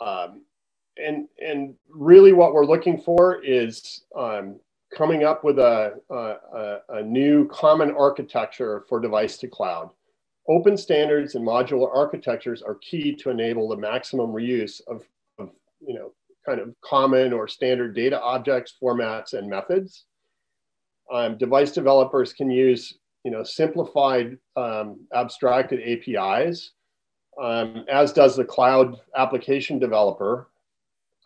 Um, and, and really what we're looking for is um, coming up with a, a, a, new common architecture for device to cloud. Open standards and modular architectures are key to enable the maximum reuse of, of you know, kind of common or standard data objects, formats, and methods. Um, device developers can use you know, simplified um, abstracted APIs, um, as does the cloud application developer,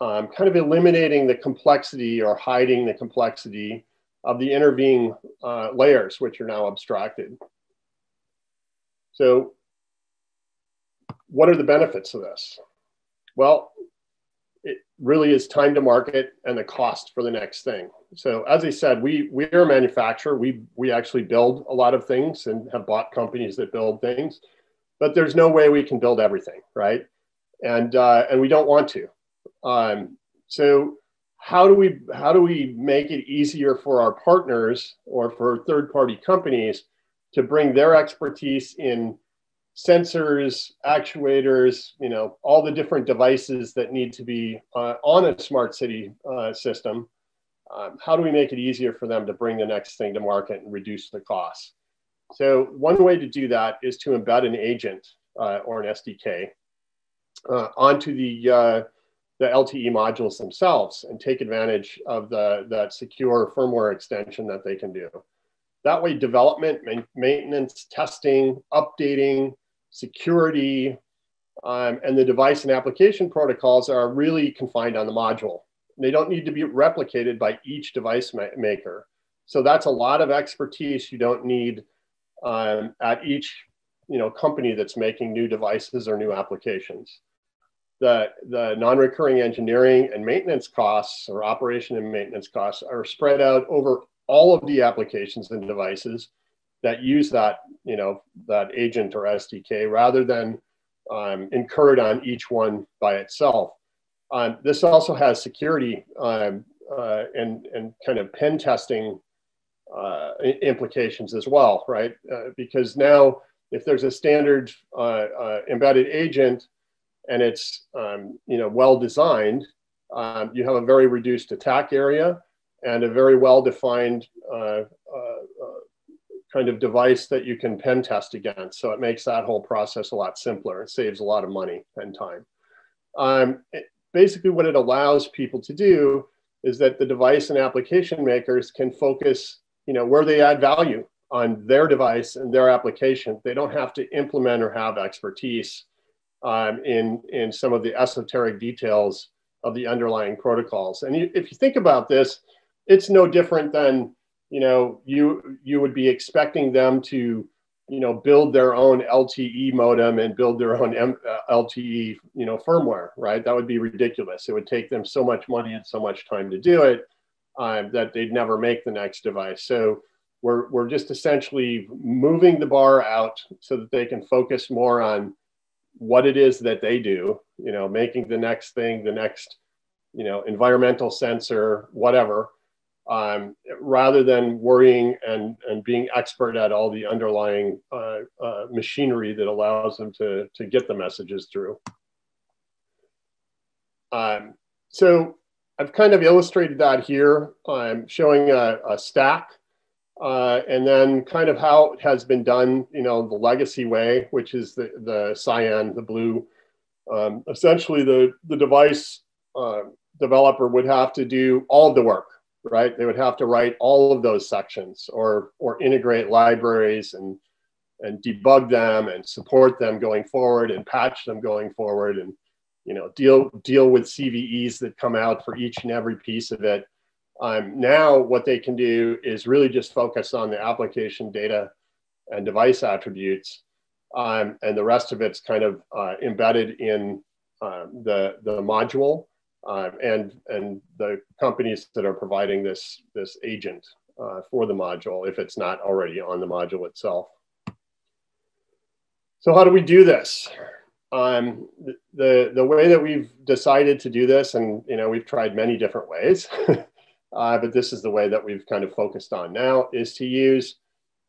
um, kind of eliminating the complexity or hiding the complexity of the intervening uh, layers, which are now abstracted. So what are the benefits of this? Well, it really is time to market and the cost for the next thing. So as I said, we we are a manufacturer. We we actually build a lot of things and have bought companies that build things, but there's no way we can build everything, right? And uh, and we don't want to. Um, so how do we how do we make it easier for our partners or for third party companies to bring their expertise in sensors, actuators, you know, all the different devices that need to be uh, on a smart city uh, system. Um, how do we make it easier for them to bring the next thing to market and reduce the costs? So one way to do that is to embed an agent uh, or an SDK uh, onto the uh, the LTE modules themselves and take advantage of the that secure firmware extension that they can do. That way, development, maintenance, testing, updating, security, um, and the device and application protocols are really confined on the module. They don't need to be replicated by each device ma maker. So that's a lot of expertise you don't need um, at each you know, company that's making new devices or new applications. The, the non-recurring engineering and maintenance costs or operation and maintenance costs are spread out over all of the applications and devices that use that, you know, that agent or SDK rather than um, incurred on each one by itself. Um, this also has security um, uh, and, and kind of pen testing uh, implications as well, right? Uh, because now if there's a standard uh, uh, embedded agent and it's, um, you know, well designed, um, you have a very reduced attack area and a very well-defined uh, kind of device that you can pen test against. So it makes that whole process a lot simpler. It saves a lot of money and time. Um, it, basically, what it allows people to do is that the device and application makers can focus, you know, where they add value on their device and their application. They don't have to implement or have expertise um, in, in some of the esoteric details of the underlying protocols. And you, if you think about this, it's no different than you know, you you would be expecting them to, you know, build their own LTE modem and build their own M- uh, LTE, you know, firmware, right? That would be ridiculous. It would take them so much money and so much time to do it um, that they'd never make the next device. So we're we're just essentially moving the bar out so that they can focus more on what it is that they do. You know, making the next thing, the next, you know, environmental sensor, whatever um, rather than worrying and, and being expert at all the underlying uh, uh, machinery that allows them to, to get the messages through. Um, so I've kind of illustrated that here. I'm showing a, a stack uh, and then kind of how it has been done, you know, the legacy way, which is the, the cyan, the blue. Um, essentially, the, the device uh, developer would have to do all the work right? They would have to write all of those sections or, or integrate libraries and, and debug them and support them going forward and patch them going forward and, you know, deal, deal with CVEs that come out for each and every piece of it. Um, now what they can do is really just focus on the application data and device attributes. Um, and the rest of it's kind of uh, embedded in uh, the, the module uh, and and the companies that are providing this this agent uh, for the module if it's not already on the module itself. So how do we do this? Um, the the way that we've decided to do this, and you know we've tried many different ways, uh, but this is the way that we've kind of focused on now is to use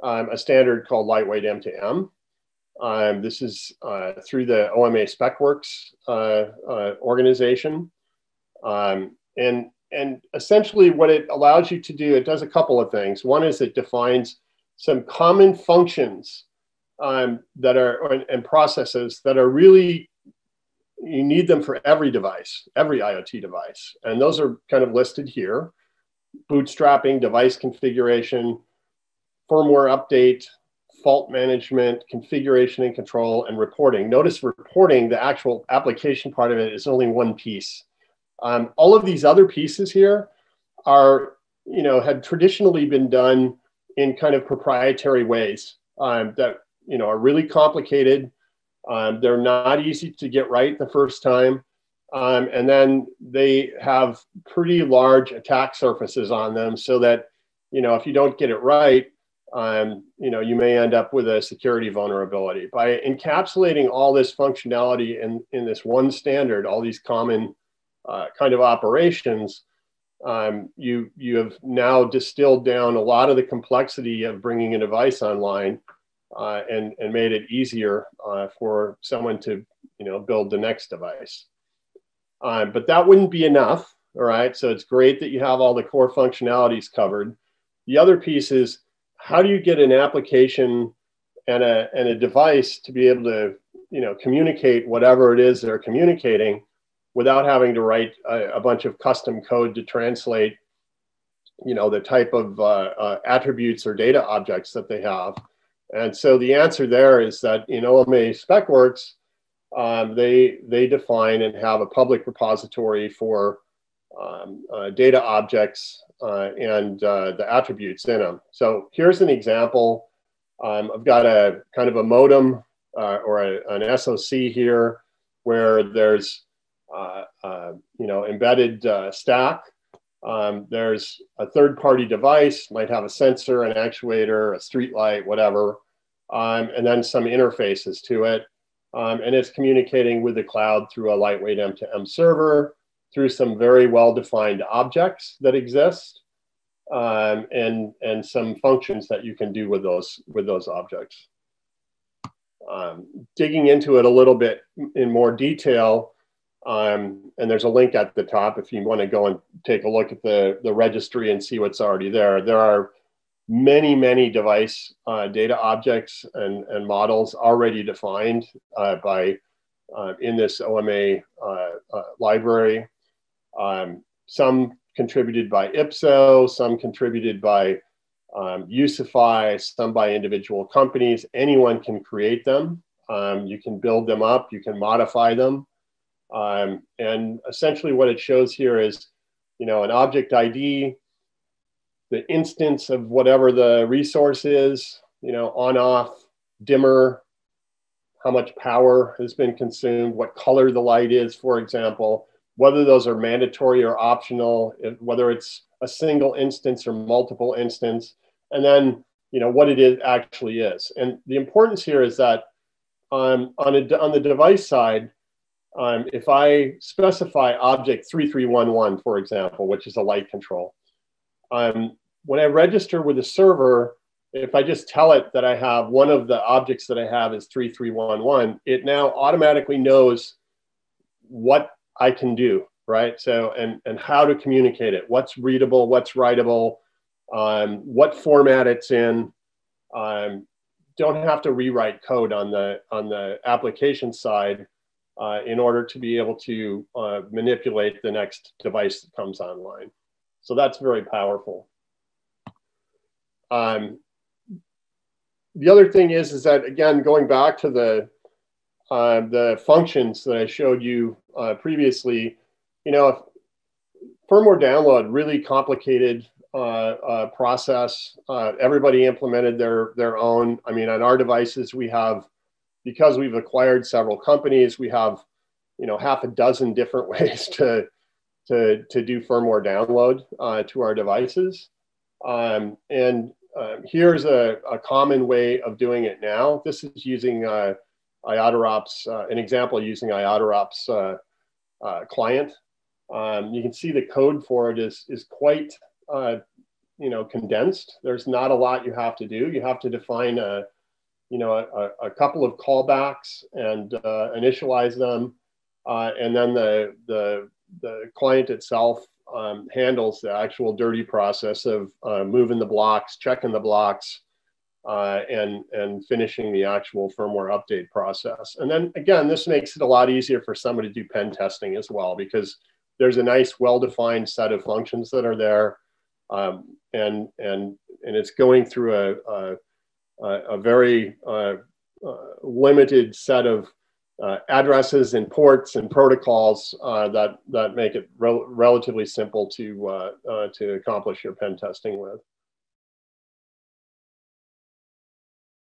um, a standard called lightweight M2M. Um, this is uh, through the OMA SpecWorks uh, uh, organization. Um, and, and essentially what it allows you to do, it does a couple of things. One is it defines some common functions um, that are, and, processes that are really, you need them for every device, every IoT device. And those are kind of listed here. Bootstrapping, device configuration, firmware update, fault management, configuration and control, and reporting. Notice reporting, the actual application part of it is only one piece. Um, all of these other pieces here are, you know, had traditionally been done in kind of proprietary ways um, that, you know, are really complicated. Um, they're not easy to get right the first time. Um, and then they have pretty large attack surfaces on them so that, you know, if you don't get it right, um, you know, you may end up with a security vulnerability. By encapsulating all this functionality in, in this one standard, all these common uh, kind of operations, um, you, you have now distilled down a lot of the complexity of bringing a device online uh, and, and made it easier uh, for someone to you know, build the next device. Uh, but that wouldn't be enough, all right? So it's great that you have all the core functionalities covered. The other piece is how do you get an application and a, and a device to be able to you know, communicate whatever it is they're communicating without having to write a, a bunch of custom code to translate you know the type of uh, uh, attributes or data objects that they have and so the answer there is that in OMA SpecWorks, um, they, they define and have a public repository for um, uh, data objects uh, and uh, the attributes in them. So here's an example. Um, I've got a kind of a modem uh, or a, an SOC here where there's uh, uh, you know, embedded stack. Um, there's a third-party device, might have a sensor, an actuator, a street light, whatever, um, and then some interfaces to it. Um, and it's communicating with the cloud through a lightweight M2M server, through some very well-defined objects that exist, um, and, and some functions that you can do with those, with those objects. Um, digging into it a little bit in more detail, um, and there's a link at the top if you want to go and take a look at the, the registry and see what's already there. There are many, many device uh, data objects and, and models already defined uh, by uh, in this OMA uh, uh, library. Um, some contributed by IPSO, some contributed by um, uCIFI, some by individual companies. Anyone can create them. Um, you can build them up, you can modify them. Um, and essentially what it shows here is, you know, an object ID, the instance of whatever the resource is, you know, on, off, dimmer, how much power has been consumed, what color the light is, for example, whether those are mandatory or optional, whether it's a single instance or multiple instance, and then, you know, what it is actually is. And the importance here is that um, on, a, on the device side, um, if I specify object 3311, for example, which is a light control, um, when I register with the server, if I just tell it that I have one of the objects that I have is 3311, it now automatically knows what I can do, right? So, and, and how to communicate it, what's readable, what's writable, um, what format it's in. Um, don't have to rewrite code on the, on the application side uh, in order to be able to uh, manipulate the next device that comes online. So that's very powerful. Um, the other thing is, is that again, going back to the, uh, the functions that I showed you uh, previously, you know, firmware download, really complicated uh, uh, process. everybody implemented their, their own. I mean, on our devices, we have because we've acquired several companies, we have, you know, half a dozen different ways to, to, to do firmware download uh, to our devices. Um, and uh, here's a, a, common way of doing it now. This is using uh, IoTerop's, uh, an example using IoTerop's uh, uh, client. Um, you can see the code for it is, is quite, uh, you know, condensed. There's not a lot you have to do. You have to define a, you know, a, a couple of callbacks and uh, initialize them. Uh, and then the, the, the client itself um, handles the actual dirty process of uh, moving the blocks, checking the blocks, uh, and, and finishing the actual firmware update process. And then again, this makes it a lot easier for somebody to do pen testing as well, because there's a nice well-defined set of functions that are there. Um, and, and, and it's going through a, a a very uh, uh, limited set of uh, addresses and ports and protocols that that make it rel relatively simple to to accomplish your pen testing with.